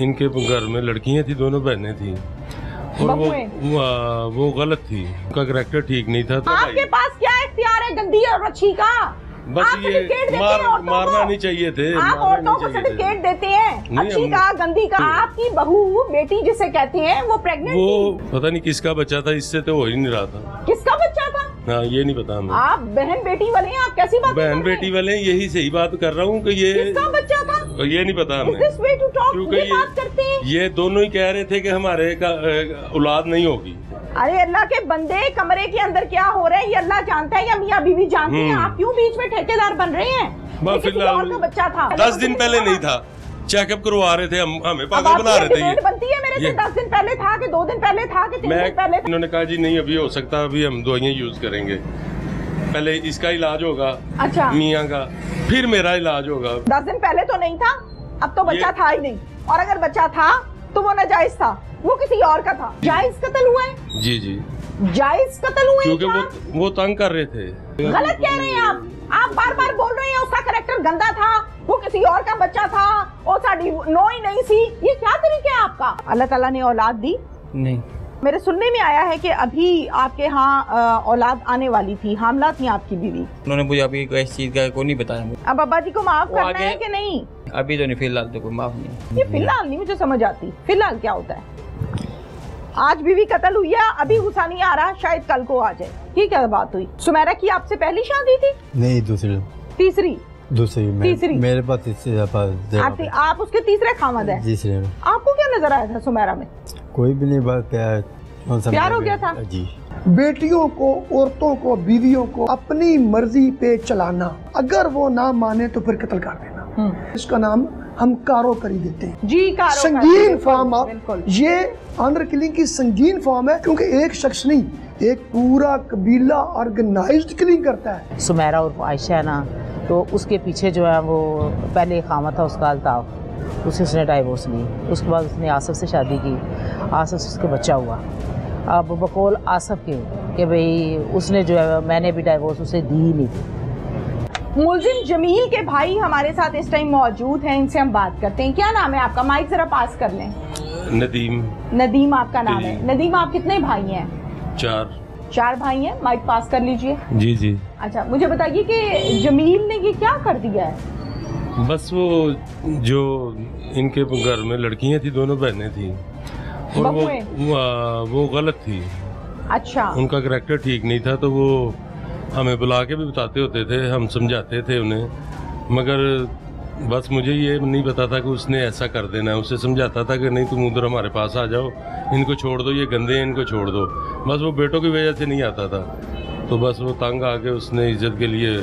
इनके घर में लड़कियाँ थी दोनों बहनें थी। और वो वो, गलत थी। उनका करेक्टर ठीक नहीं था तो आपके पास क्या इख्तियार है गंदी और अच्छी का? बस आप ये देते मार- मारना नहीं चाहिए थे, आप औरतों को सर्टिफिकेट देते हैं। अच्छी का गंदी का। आपकी बहू बेटी जिसे कहते हैं वो प्रेग्नेंट वो पता नहीं किसका बच्चा था इससे तो हो ही नहीं रहा था। किसका बच्चा था? हाँ ये नहीं पता हमें। आप बहन बेटी वाले हैं आप कैसी बात बहन बेटी वाले हैं यही सही बात कर रहा हूँ कि ये किसका बच्चा था? ये नहीं पता हमें। क्योंकि ये ये बात करते हैं। ये दोनों ही कह रहे थे कि हमारे का औलाद नहीं होगी। अरे अल्लाह के बंदे कमरे के अंदर क्या हो रहा है ये अल्लाह जानता है या मियाँ बीवी जानते हैं? हम्म। आप क्यों बीच में ठेकेदार बन रहे हैं? फ़िलहाल बच्चा था। दस दिन पहले नहीं था। चेकअप करवा रहे थे हम हमें पागल बना रहे थे ये। बनती है मेरे से दस दिन पहले था कि दो दिन पहले था कि तीन दिन पहले इन्होंने कहा जी नहीं अभी हो सकता अभी हम दवाइयाँ यूज़ करेंगे। पहले इसका इलाज होगा अच्छा। मियाँ का फिर मेरा इलाज होगा। दस दिन पहले तो नहीं था अब तो बच्चा था ही नहीं। और अगर बच्चा था तो वो नाजायज था वो किसी और का था। जायज़ कत्ल हुआ है? जी जी। जायज़ कत्ल हुए क्योंकि वो वो तंग कर रहे थे। गलत कह रहे हैं आप। आप बार बार बोल रहे हैं उसका करेक्टर गंदा था वो किसी और का बच्चा था वो साड़ी नो ही नहीं सी ये क्या तरीका है आपका? अल्लाह ताला ने औलाद दी? नहीं। मेरे सुनने में आया है कि अभी आपके यहाँ औलाद आने वाली थी हामला थी आपकी बीवी। उन्होंने मुझे अभी कोई इस चीज़ का कोई नहीं बताया मुझे। अब अब्बा जी को माफ़ करना है कि नहीं? अभी तो नहीं फ़िलहाल तो कोई माफ़ नहीं। ये फ़िलहाल नहीं मुझे समझ आती। फ़िलहाल क्या होता है? आज बीवी कत्ल हुई है अभी गुस्सा नहीं आ रहा शायद कल को आ जाए। ये क्या बात हुई। सुमेरा की आपसे पहली शादी थी? नहीं दूसरे। तीसरी? दूसरी मैं- तीसरी? मेरे पास तीसरी आप, आप उसके तीसरे खामद है। तीसरे में आपको क्या नज़र आया था सुमेरा में? कोई भी नहीं बात प्यार प्यार हो गया था? जी। बेटियों को औरतों को बीवियों को अपनी मर्ज़ी पे चलाना। अगर वो ना माने तो फिर कत्ल कर देना इसका नाम हम कारो करी देते हैं। जी कारो संगीन फॉर्म ये आंध्र किलिंग की संगीन फॉर्म है क्योंकि एक शख्स नहीं एक पूरा कबीला ऑर्गेनाइज्ड किलिंग करता है। सुमेरा और आयशा है ना तो उसके पीछे जो है वो पहले खामा था उसका अल्ताफ उससे उसने डाइवोर्स ली। उसके बाद उसने आसफ से शादी की। आसफ से उसके बच्चा हुआ। अब बकौल आसफ के कि भाई उसने जो है मैंने भी डाइवोर्स उसे दी ही नहीं। थी मुलजिम जमील के भाई हमारे साथ इस टाइम मौजूद हैं इनसे हम बात करते हैं। क्या नाम है आपका? माइक जरा पास कर लें। नदीम। नदीम आपका नाम है। नदीम आप कितने भाई हैं? चार। चार भाई हैं। माइक पास कर लीजिए। जी जी। अच्छा मुझे बताइए कि जमील ने ये क्या कर दिया है? बस वो जो इनके घर में लड़कियाँ थी दोनों बहनें थी। और वो वो, वो गलत थी। अच्छा। उनका करेक्टर ठीक नहीं था तो वो हमें बुला के भी बताते होते थे हम समझाते थे उन्हें। मगर बस मुझे ये नहीं पता था कि उसने ऐसा कर देना है। उसे समझाता था कि नहीं तुम उधर हमारे पास आ जाओ। इनको छोड़ दो ये गंदे हैं इनको छोड़ दो। बस वो बेटों की वजह से नहीं आता था। तो बस वो तंग आके उसने इज़्ज़त के लिए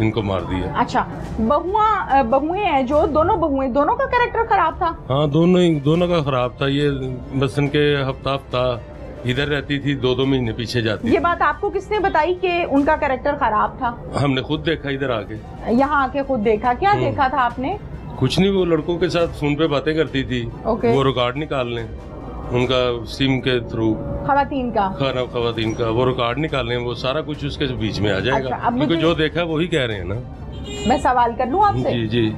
इनको मार दिया। अच्छा बहुआ बहुएँ हैं जो दोनों बहुएँ दोनों का कैरेक्टर खराब था? हाँ दोनों ही दोनों का खराब था। ये बस इनके हफ़्ता हफ़्ता इधर रहती थी दो दो महीने पीछे जाती ये बात आपको किसने बताई कि उनका कैरेक्टर खराब था? हमने खुद देखा इधर आके। यहाँ आके खुद देखा। क्या हम्म। देखा था आपने? कुछ नहीं वो लड़कों के साथ फ़ोन पे बातें करती थी। ओके। वो रिकॉर्ड निकाल लें उनका सिम के थ्रू खातन का? खाना खवातीन का। वो रिकॉर्ड निकाल लें वो सारा कुछ उसके बीच में आ जाएगा। अच्छा, क्योंकि जो देखा वही कह रहे हैं ना। मैं सवाल कर लूँ आपसे? जी जी।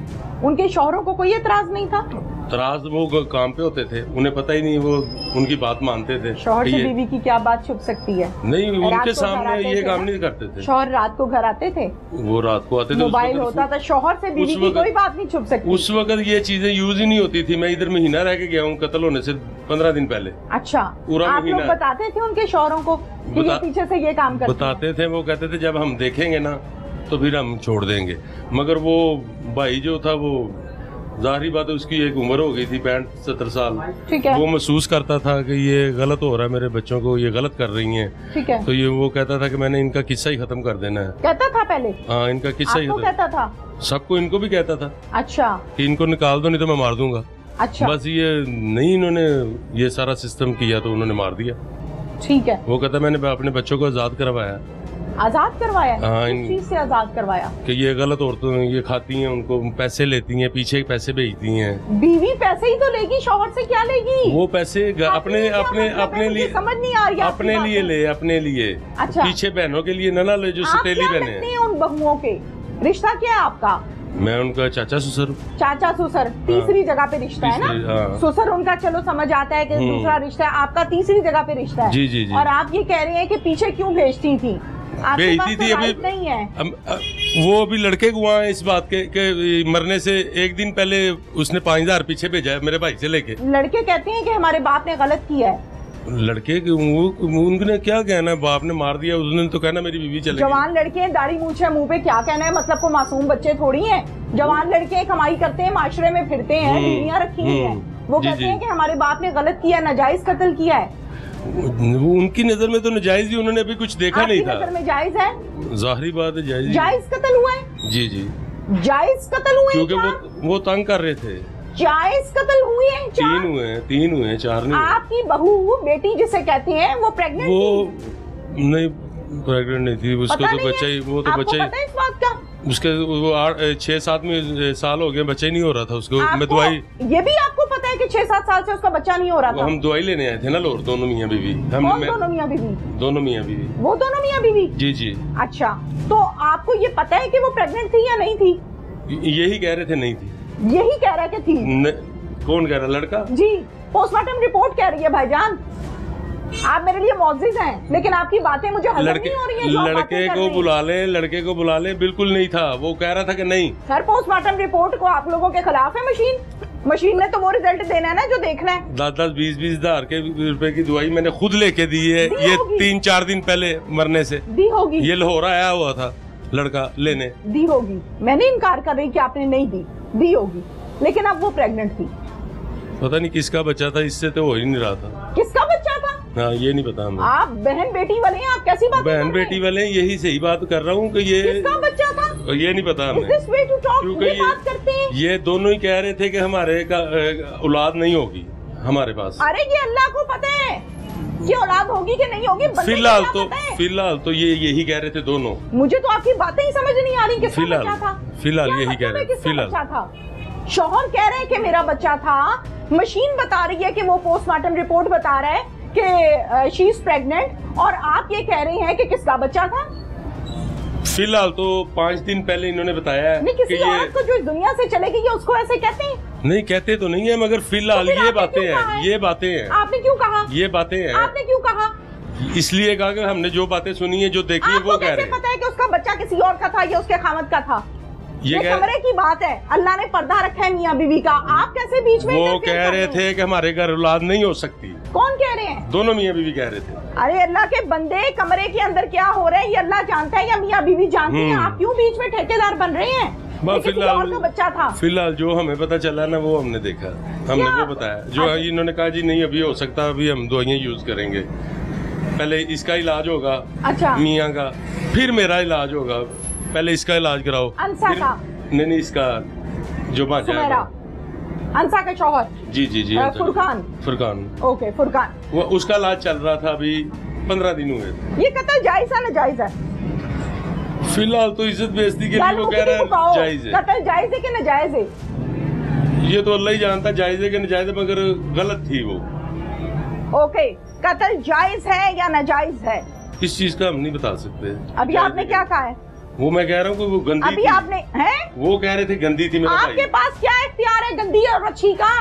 उनके शौहरों को कोई एतराज़ नहीं था? तराज वो काम पे होते थे उन्हें पता ही नहीं वो उनकी बात मानते थे। शौहर से बीवी की क्या बात छुप सकती है? नहीं उनके सामने ये काम नहीं करते थे। शौहर रात को घर आते थे? वो रात को आते थे मोबाइल होता था शौहर से बीवी की कोई बात नहीं छुप सकती। उस वक्त ये चीज़ें यूज़ ही नहीं होती थी। मैं इधर महीना रह के गया हूँ कत्ल होने से पंद्रह दिन पहले। अच्छा पूरा आप लोग महीना। बताते थे उनके शौहरों को पीछे से ये काम करते बताते थे वो कहते थे जब हम देखेंगे ना तो फिर हम छोड़ देंगे। मगर वो भाई जो था वो ज़ाहिर बात है उसकी एक उम्र हो गई थी पैंठ सत्तर साल। ठीक है। वो महसूस करता था कि ये गलत हो रहा है मेरे बच्चों को ये गलत कर रही हैं। ठीक है। तो ये वो कहता था कि मैंने इनका किस्सा ही खत्म कर देना है। कहता था पहले? हाँ इनका किस्सा ही कहता था? सबको इनको भी कहता था अच्छा। कि इनको निकाल दो नहीं तो मैं मार दूँगा। अच्छा। बस ये नहीं इन्होंने ये सारा सिस्टम किया तो उन्होंने मार दिया। ठीक है। वो कहता मैंने अपने बच्चों को आज़ाद करवाया। आज़ाद करवाया हाँ, इन- चीज़ से आज़ाद करवाया? कि ये गलत औरतों ये खाती हैं उनको पैसे लेती हैं पीछे पैसे भेजती हैं। बीवी पैसे ही तो लेगी शोहर से क्या लेगी? वो पैसे अपने हैं अपने मतलब अपने लिए समझ नहीं आ रही अपने लिए ले अपने लिए। अच्छा। पीछे बहनों के लिए न ले जो सतेली बहने हैं। हैं उन बहुओं के? रिश्ता क्या है आपका? मैं उनका चाचा ससुर। चाचा सुसर तीसरी हाँ, जगह पे रिश्ता है ना? हाँ। सुसर उनका चलो समझ आता है कि हम्म। दूसरा रिश्ता है आपका तीसरी जगह पे रिश्ता है। जी, जी, जी। और आप ये कह रहे हैं कि पीछे क्यों भेजती थी? भेजती पास तो थी अभी right नहीं है। अ, वो अभी लड़के को वहाँ इस बात के, के मरने से एक दिन पहले उसने पाँच हज़ार पीछे भेजा है मेरे भाई से लेके। लड़के कहते हैं कि हमारे बाप ने गलत किया है। लड़के के उनने क्या कहना है? बाप ने मार दिया उसने तो कहना मेरी बीवी चले जवान लड़के हैं दाढ़ी मूछ है मुँह पे क्या कहना है? मतलब को मासूम बच्चे थोड़ी हैं। जवान लड़के कमाई करते हैं माशरे में फिरते हैं हम्म, बीवियाँ रखी हुई हैं। हम्म, वो कहते हैं कि हमारे बाप ने गलत किया नाजायज कत्ल किया है। वो उनकी नज़र में तो नजायज ही उन्होंने अभी कुछ देखा नहीं नज़र था में जायज़ है? जाहिरी बात है जायज़ जायज़ कत्ल हुआ है? जी जी। जायज़ कत्ल हुए हैं क्योंकि वो वो तंग कर रहे थे। जायज़ कत्ल हुए हैं तीन हुए हैं तीन हुए हैं चार नहीं आपकी बहू बेटी जिसे कहते हैं वो प्रेग्नेंट वो नहीं प्रेग्नेंट नहीं थी उसको तो बच्चा ही? वो तो बच्चा ही उसके वो छह सात में साल हो गए बच्चा ही नहीं हो रहा था उसको। मैं दवाई ये भी आपको पता है कि छह सात साल से उसका बच्चा नहीं हो रहा था? हम दवाई लेने आए थे ना लोग दोनों मियाँ बीवी। हमने कौन मैं- दोनों मियाँ बीवी? दोनों मियाँ बीवी। वो दोनों मियाँ बीवी? जी जी। अच्छा तो आपको ये पता है की वो प्रेगनेंट थी या नहीं थी? यही कह रहे थे नहीं थी। यही कह रहा कि थी? कौन कह रहा लड़का? जी पोस्टमार्टम रिपोर्ट कह रही है भाईजान। आप मेरे लिए मौजिज हैं लेकिन आपकी बातें मुझे लड़के नहीं हो रही है लड़के को बुला ले लड़के को बुला ले बिल्कुल नहीं था। वो कह रहा था कि नहीं। सर पोस्टमार्टम रिपोर्ट को आप लोगों के खिलाफ है मशीन मशीन ने तो वो रिज़ल्ट देना है ना जो देखना है। दस दस बीस बीस हज़ार के रुपए की दवाई मैंने खुद लेके दी है। ये तीन चार दिन पहले मरने से। दी होगी। ये लाहौर आया हुआ था लड़का लेने। दी होगी। मैंने इनकार कर रही कि आपने नहीं दी। दी होगी। लेकिन अब वो प्रेग्नेंट थी। पता नहीं किसका बच्चा था इससे तो हो ही नहीं रहा था। किसका बच्चा हाँ ये नहीं पता हमें। आप बहन बेटी वाले हैं आप कैसी बात बहन बेटी वाले हैं यही सही बात कर रहा हूँ कि ये किसका बच्चा था? ये नहीं पता हमें। क्योंकि ये बात करते हैं। ये दोनों ही कह रहे थे कि हमारे का औलाद नहीं होगी हमारे पास। अरे ये अल्लाह को पता है कि औलाद होगी कि नहीं होगी फ़िलहाल तो फ़िलहाल तो ये यही कह रहे थे दोनों। मुझे तो आपकी बातें ही समझ नहीं आ रही किसका फिलहाल- बच्चा था? फ़िलहाल यही कह रहे फ़िलहाल। शोहर कह रहे हैं कि मेरा बच्चा था मशीन बता रही है कि वो पोस्टमार्टम रिपोर्ट बता रहा है कि शी इज़ प्रेग्नेंट और आप ये कह रहे हैं कि किसका बच्चा था? फ़िलहाल तो पाँच दिन पहले इन्होंने बताया है नहीं कि ये को जो इस दुनिया से चले गई है उसको ऐसे कहते हैं? नहीं कहते तो नहीं है मगर फ़िलहाल तो ये बातें हैं है? ये बातें हैं। आपने क्यों कहा? ये बातें हैं। आपने क्यों कहा? इसलिए कहा कि हमने जो बातें सुनी है जो देखी है वो कह रहे हैं। पता है कि उसका बच्चा किसी और का था या उसके खामद का था? ये कमरे की बात है। अल्लाह ने पर्दा रखा है मियाँ बीवी का। आप कैसे बीच में वो कह रहे थे कि हमारे घर औलाद नहीं हो सकती। कौन कह रहे हैं? दोनों मियाँ बीवी कह रहे थे। अरे अल्लाह के बंदे कमरे के अंदर क्या हो रहा है ये अल्लाह जानता है या मियाँ बीवी जानती है? हम्म। आप क्यों बीच में ठेकेदार बन रहे हैं? का बच्चा था। फ़िलहाल जो हमें पता चला ना वो हमने देखा। हमने? वो बताया। जो। इन्होंने कहा जी नहीं अभी हो सकता अभी हम दवाइयाँ यूज़ करेंगे। पहले इसका इलाज होगा अच्छा। मियाँ का। फिर मेरा इलाज होगा। पहले इसका इलाज कराओ। अंसा का? नहीं नहीं इसका जो है। अंसा का शौहर। जी जी जी फुरकान। फुरकान। ओके फुरकान। वो उसका इलाज चल रहा था अभी पंद्रह दिन हुए। ये कत्ल जायज़ है ना जायज़ है। फ़िलहाल तो इज़्ज़त बेइज्जती के लिए वो कह रहा है जायज़ है। कत्ल जायज़ है कि नाजायज है? ये तो अल्लाह ही जानता जायज़ है कि नाजायज है मगर गलत थी वो। ओके कतल जायज़ है या नाजायज है? इस चीज़ का हम नहीं बता सकते। अभी आपने क्या? कहा है? वो मैं कह रहा हूँ वो गंदी अभी थी। आपने हैं? वो कह रहे थे गंदी थी मेरा आपके भाई पास क्या इख्तियार है गंदी और अच्छी का?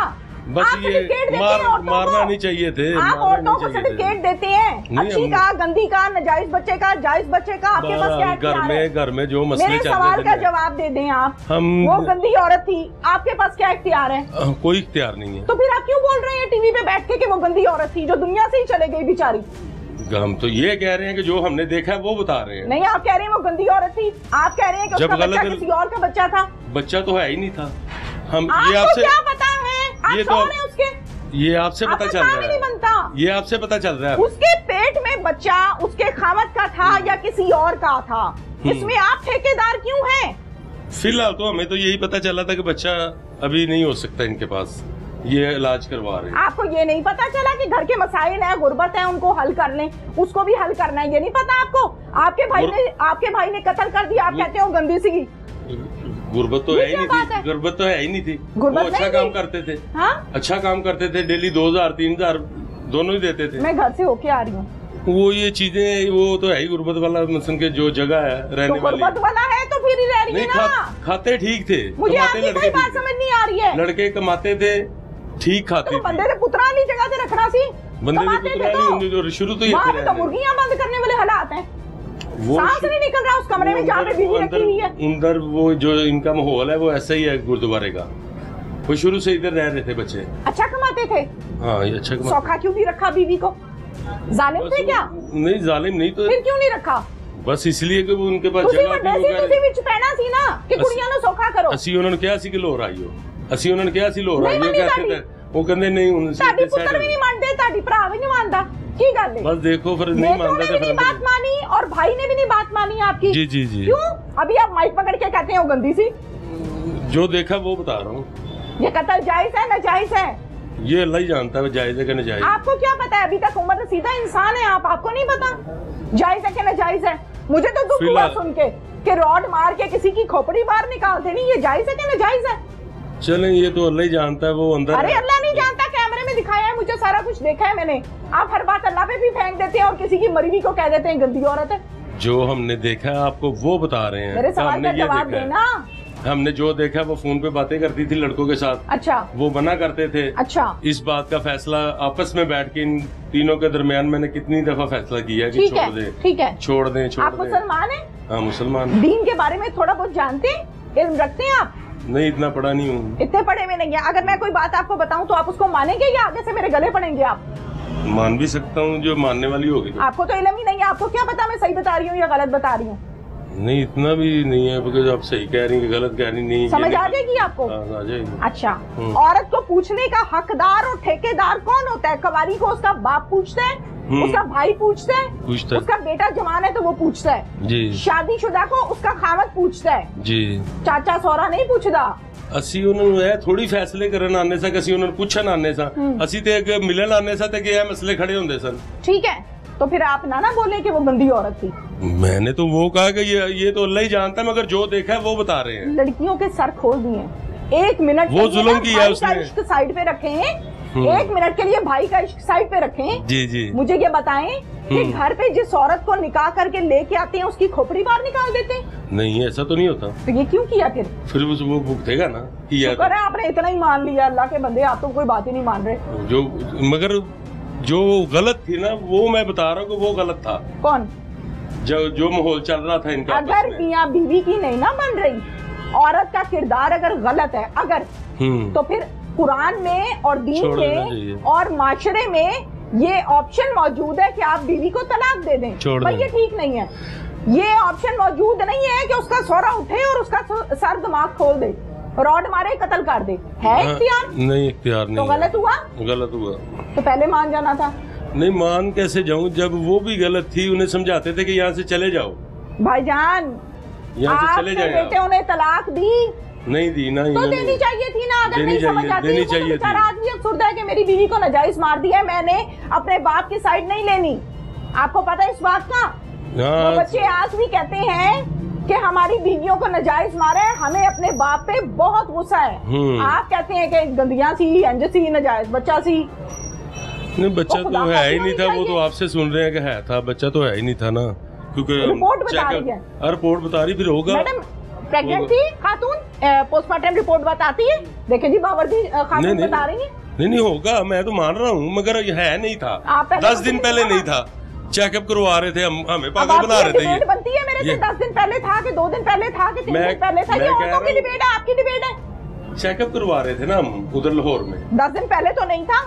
बस आप ये मार- मारना नहीं चाहिए थे, आप औरतों को सर्टिफिकेट देते हैं? अच्छी का गंदी का नाजायज बच्चे का जायज़ बच्चे का आपके पास क्या घर में घर में जो मसले मेरे सवाल का जवाब दे दें आप। हम वो गंदी औरत थी। आपके पास क्या इख्तियार है? कोई इख्तियार नहीं है। तो फिर आप क्यों बोल रहे हैं टीवी पे बैठ के वो गंदी औरत थी जो दुनिया से ही चले गई बेचारी? हम तो ये कह रहे हैं कि जो हमने देखा है वो बता रहे हैं। नहीं आप कह रहे हैं वो गंदी औरत थी। आप कह रहे हैं कि जब उसका बच्चा गलत- किसी और का बच्चा था। बच्चा तो है ही नहीं था। हम ये आपसे क्या पता है? आप ये तो उसके। ये आपसे पता चल रहा है बनता। ये आपसे पता चल रहा है। उसके पेट में बच्चा उसके खामत का था या किसी और का था? हम्म। इसमें आप ठेकेदार क्यों हैं? फ़िलहाल तो हमें तो यही पता चला था कि बच्चा अभी नहीं हो सकता इनके पास। ये इलाज करवा रहे हैं। आपको ये नहीं पता चला कि घर के मसाइल है गुर्बत है उनको हल कर लें। उसको भी हल करना है ये नहीं पता आपको? आपके भाई गुर- ने आपके भाई ने कत्ल कर दिया आप कहते हो गंदी सी। गुर्बत तो है ही नहीं थी गुर्बत तो है ही नहीं थी। वो अच्छा काम करते थे। हाँ? अच्छा काम करते थे डेली दो हज़ार तीन हज़ार दोनों ही देते थे। मैं घर से होके आ रही हूँ। वो ये चीज़ें वो तो है ही गुर्बत वाला मसन के जो जगह है तो रहने वाली। गुर्बत वाला है तो फिर ही रह रही है ना? खा, खाते ठीक थे मुझे आपकी कोई बात समझ नहीं आ रही है। लड़के कमाते थे ठीक खाते तो थे बंदे ने पुत्रा वाली जगह से रखना सी बंदे ने कमाते पुतला थे नहीं तो उनके जो शुरू तो ये वहाँ थे पे तो रहने। मुर्गियां बंद करने वाले हालात हैं वो सांस नहीं निकल रहा उस कमरे में जहाँ पे अंदर- बीवी रखी हुई है अंदर वो जो इनका माहौल है वो ऐसा ही है गुरुद्वारे का वो शुरू से इधर रह रहे थे बच्चे अच्छा कमाते थे हाँ ये अच्छा कमा सौखा क्यों नहीं रखा बीवी को जालिम थे क्या नहीं जालिम नहीं तो फिर क्यों नहीं रखा बस इसलिए कि वो उनके पास ਤੁਸੀਂ ਜਗ੍ਹਾ ਵੱਡੇ थी ਸੀ वो ਤੁਸੀਂ ਵਿੱਚ ਪੈਣਾ ਸੀ ਨਾ ਕਿ ਅਸੀਂ- ਕੁੜੀਆਂ ਨੂੰ ਸੌਖਾ ਕਰੋ ਅਸੀਂ ਉਹਨਾਂ ਨੂੰ ਕਿਹਾ ਸੀ ਕਿ ਲੋਰ ਆਈਓ ਅਸੀਂ ਉਹਨਾਂ ਨੂੰ ਕਿਹਾ ਸੀ ਲੋਰ ਨਹੀਂ ਆਈਓ ਮੰਨੀ ਕਹਿੰਦੇ ਤੁਹਾਡੀ। ਤੇ ਉਹ ਕਹਿੰਦੇ ਨਹੀਂ ਹੁਣ ਅਸੀਂ ਤੁਹਾਡੀ ਇੱਥੇ ਪੁੱਤਰ settle ਵੀ ਨਹੀਂ ਮੰਨਦੇ ਤੁਹਾਡੀ ਭਰਾ ਵੀ ਨਹੀਂ ਮੰਨਦਾ ਕੀ ਗੱਲ ਹੈ बस देखो फिर नहीं बेटों मानते ने थे भी फिर नहीं बात मानी और भाई ने भी नहीं बात मानी आपकी जी जी जी क्यों अभी आप माइक पकड़ के कहते हैं वो गंदी सी जो देखा वो बता रहा हूँ ये कत्ल जायज है नाजायज है ये अल्लाह ही जानता है जायज है कि नाजायज आपको क्या पता है अभी तक उम्र सीधा इंसान है आप आपको नहीं पता जायज है कि नाजायज है मुझे तो दुख हुआ फिलहाल- सुन के कि रॉड मार के किसी की खोपड़ी बाहर निकाल देनी ये जायज है कि नाजायज है चलें ये तो अल्लाह ही जानता है वो अंदर अरे अल्लाह नहीं जानता कैमरे में दिखाया है मुझे सारा कुछ देखा है मैंने। आप हर बात अल्लाह पे भी फेंक देते हैं और किसी की मरी हुई को कह देते हैं गंदी औरत। है जो हमने देखा है आपको वो बता रहे हैं। मेरे सवाल हमने का जवाब देना। हमने जो देखा वो फ़ोन पे बातें करती थी लड़कों के साथ। अच्छा। वो मना करते थे। अच्छा। इस बात का फैसला आपस में बैठ के इन तीनों के दरमियान मैंने कितनी दफ़ा फैसला किया कि छोड़ दें। ठीक है। छोड़ दें छोड़ आप मुसलमान हैं? हाँ मुसलमान। दीन के बारे में थोड़ा बहुत जानते हैं? इल्म रखते हैं आप? नहीं इतना पढ़ा नहीं हूँ। इतने पढ़े हुए नहीं है। अगर मैं कोई बात आपको बताऊँ तो आप उसको मानेंगे या आगे से मेरे गले पड़ेंगे आप? मान भी सकता हूँ जो मानने वाली होगी तो। आपको तो इलम ही नहीं है। आपको क्या पता मैं सही बता रही हूँ या गलत बता रही हूँ? नहीं इतना भी नहीं है बिकॉज आप सही कह रही हैं कि गलत कह रही नहीं ये समझ नहीं आ पता। जाएगी आपको हाँ, आ जाएगी अच्छा हम्म। औरत को पूछने का हकदार और ठेकेदार कौन होता है कवारी को उसका बाप पूछता है हम्म। उसका भाई पूछता है पूछता है। उसका बेटा जवान है तो वो पूछता है जी शादीशुदा को उसका खामत पूछता है जी ਚਾਚਾ ਸੋਹਰਾ ਨਹੀਂ ਪੁੱਛਦਾ ਅਸੀਂ ਉਹਨਾਂ ਨੂੰ ਇਹ ਥੋੜੀ ਫੈਸਲੇ ਕਰਨ ਆਨੇ ਸਾਂ ਕਿ ਅਸੀਂ ਉਹਨਾਂ ਨੂੰ ਪੁੱਛਣ ਆਨੇ ਸਾਂ ਅਸੀਂ ਤੇ ਅੱਗੇ ਮਿਲਣ ਆਨੇ ਸਾਂ ਤੇ ਕਿ ਇਹ ਮਸਲੇ ਖੜੇ ਹੁੰਦੇ ਸਨ ठीक है तो फिर आप ना ना बोले कि वो गंदी औरत थी। मैंने तो वो कहा कि ये ये तो अल्लाह ही जानता है मगर जो देखा है वो बता रहे हैं। लड़कियों के सर खोल दिए। एक मिनट वो जुल्म किया उसने। इश्क साइड पे रखें। हम्म। एक मिनट के लिए भाई का इश्क साइड पे रखें। जी जी। मुझे ये बताएँ कि हम्म। घर पे जिस औरत को निकाह करके लेके आते हैं उसकी खोपड़ी बाहर निकाल देते हैं? नहीं ऐसा तो नहीं होता। तो ये क्यों किया फिर? फिर वो भुगतेगा ना किया है आपने इतना ही मान लिया अल्लाह के बंदे आप तो कोई बात ही नहीं मान रहे। तो। जो मगर जो गलत थी ना वो मैं बता रहा हूँ कि वो गलत था। कौन? जो जो माहौल चल रहा था इनका अगर मियाँ बीवी की नहीं ना बन रही औरत का किरदार अगर गलत है अगर हम्म। तो फिर कुरान में और दीन। में और माशरे में ये ऑप्शन मौजूद है कि आप बीवी को तलाक दे दें। पर ये ठीक नहीं है। ये ऑप्शन मौजूद नहीं है कि उसका सोरा उठे और उसका सर दिमाग खोल दे। रॉड मारे कत्ल कर दे। है हाँ, इख्तियार? नहीं इख्तियार नहीं तो गलत हुआ? गलत हुआ। तो पहले मान जाना था। नहीं मान कैसे जाऊँ? जब वो भी गलत थी उन्हें समझाते थे कि यहाँ से चले जाओ। भाईजान यहाँ से चले जाए बेटे उन्हें तलाक दी। नहीं दी ना तो देनी चाहिए थी ना अगर नहीं समझ चाहिए- आती देनी तो चाहिए थी। आदमी अफसुरदा है कि मेरी बीवी को नाजायज मार दिया है मैंने अपने बाप की साइड नहीं लेनी। आपको पता है इस बात का? हाँ। बच्चे आज भी कहते हैं कि हमारी बीवियों को नजायज मारे है हमें अपने बाप पे बहुत गुस्सा है। हम्म। आप कहते हैं कि गंदियाँ सी अंज सी नाजायज बच्चा सी। नहीं बच्चा तो है ही नहीं था वो तो आपसे सुन रहे हैं कि है था बच्चा तो है ही नहीं था ना। क्योंकि रिपोर्ट बता रही है। रिपोर्ट बता रही फिर होगा। मैडम प्रेग्नेंट थी खातून? पोस्टमार्टम रिपोर्ट बताती है? देखें जी नहीं खातून बता रही है। नहीं नहीं होगा मैं तो मान रहा हूँ मगर है नहीं था। दस दिन पहले नहीं था। चेकअप करवा रहे थे हम हमें पागल बना रहे थे ये। बनती है मेरे से ये- दस दिन पहले था कि दो दिन पहले था कि तीन मैं- दिन पहले था? ये औरतों की डिबेट है आपकी डिबेट है। चेकअप करवा रहे थे ना हम उधर लाहौर में। दस दिन पहले तो नहीं था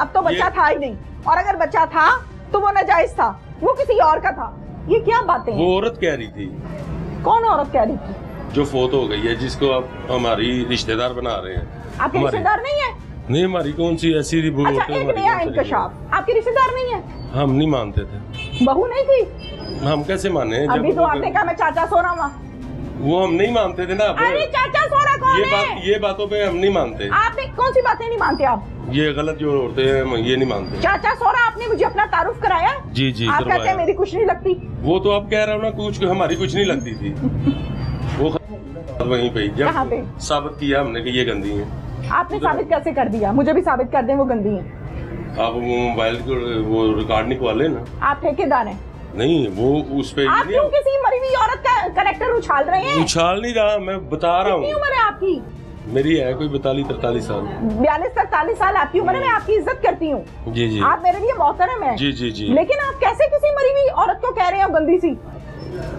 अब तो बच्चा था ही नहीं। और अगर बच्चा था तो वो नाजायज था वो किसी और का था। ये क्या बातें हैं? वो औरत कह रही थी। कौन औरत कह रही थी? जो फोत हो गई है जिसको आप हमारी रिश्तेदार बना रहे हैं। आपके रिश्तेदार नहीं है? नहीं हमारी कौन सी ऐसी रिपोर्ट अच्छा है एक नया इंकशाफ। आपकी रिश्तेदार नहीं है? हम नहीं मानते थे। बहू नहीं थी? हम कैसे माने? अभी तो आपने कहा मैं चाचा सो रहा हूँ वो हम नहीं मानते थे ना अरे चाचा सो रहा कौन ये है? बात ये बातों पे हम नहीं मानते। आपने कौन सी बातें नहीं मानते आप? ये गलत जो होते हैं ये नहीं मानते। चाचा सोरा आपने मुझे अपना तारुफ कराया? जी जी आप कहते हैं मेरी कुछ नहीं लगती। वो तो आप कह रहे हो ना कुछ हमारी कुछ नहीं लगती थी। वो वहीं पे पे? जब साबित किया हमने कि ये गंदी है। आपने साबित कैसे कर दिया? मुझे भी साबित कर दे वो गंदी है। आप वो मोबाइल वो रिकॉर्ड निकवाले ना। आप ठेकेदार हैं। नहीं वो उस पे आप क्यों किसी मरी हुई औरत का करेक्टर उछाल रहे हैं? उछाल नहीं रहा मैं बता रहा हूँ। उम्र है आपकी? मेरी है कोई बतालीस तरतालीस साल। बयालीस तरतालीस साल आपकी उम्र है मैं आपकी इज़्ज़त करती हूँ। जी जी। आप मेरे लिए मोहतरम है। मैं जी जी जी। लेकिन आप कैसे किसी मरी हुई औरत को कह रहे हो गंदी सी?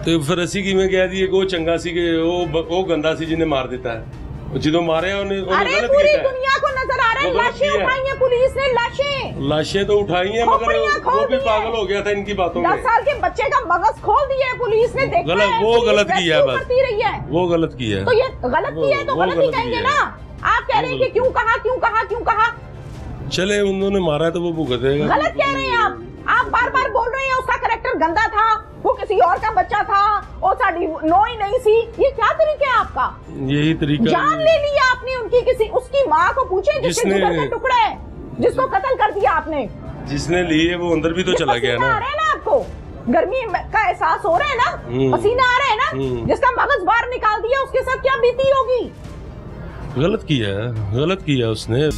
तो फिर असी की मैं कह दी वो चंगा सी वो गंदा सी जिन्हें मार देता है। जो मारे उन्हें अरे पूरी दुनिया को नज़र आ रहा है लाशें उठाई हैं पुलिस ने लाशें। लाशें तो उठाई हैं मगर वो भी पागल हो गया था इनकी बातों में दस साल के बच्चे का मगज खोल दिया है पुलिस ने देखा गलत वो गलत किया है बस। वो गलत किया है। तो ये गलत किया है तो गलत ही कहेंगे ना। आप कह रहे हैं कि क्यों कहा क्यों कहा क्यों कहा? चले उन्होंने मारा है तो वो भुगतेगा गलत कह रहे हैं आप। बार बार बोल रहे हैं उसका करेक्टर गंदा था। वो किसी और का बच्चा था और साड़ी नो ही नहीं सी ये क्या तरीका है आपका? यही तरीका जान ले लिया आपने उनकी किसी उसकी माँ को पूछे जिसके जिसने- टुकड़े हैं, जिसको कत्ल कर दिया आपने। जिसने लिए वो अंदर भी तो चला गया ना। आ रहा है ना आपको? गर्मी का एहसास हो रहा है ना? हम्म। पसीना आ रहा है ना? हम्म। जिसका मगज बाहर निकाल दिया उसके साथ क्या बीती होगी? गलत किया गलत किया उसने।